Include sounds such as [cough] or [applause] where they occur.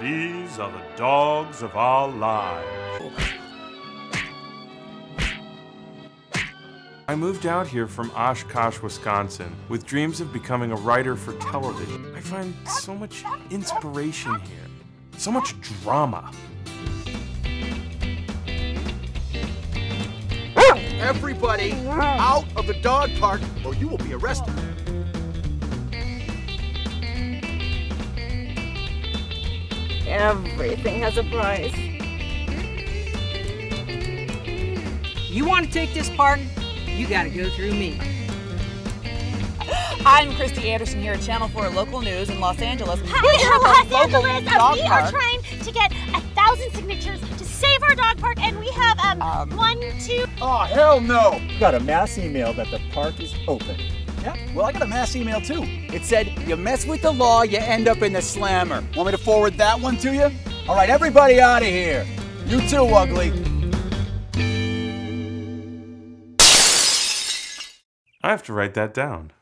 These are the dogs of our lives. I moved out here from Oshkosh, Wisconsin, with dreams of becoming a writer for television. I find so much inspiration here, so much drama. Everybody out of the dog park or you will be arrested. Everything has a price. You want to take this park? You got to go through me. [gasps] I'm Christy Anderson here at Channel 4 Local News in Los Angeles. Hi, in Los local Angeles. Uh, dog we are trying to get a thousand signatures to save our dog park, and we have um, Um, one, two. Oh, hell no! got a mass email that the park is open. Yeah, well, I got a mass email too. It said, you mess with the law, you end up in the slammer. Want me to forward that one to you? All right, everybody out of here. You too, ugly. I have to write that down.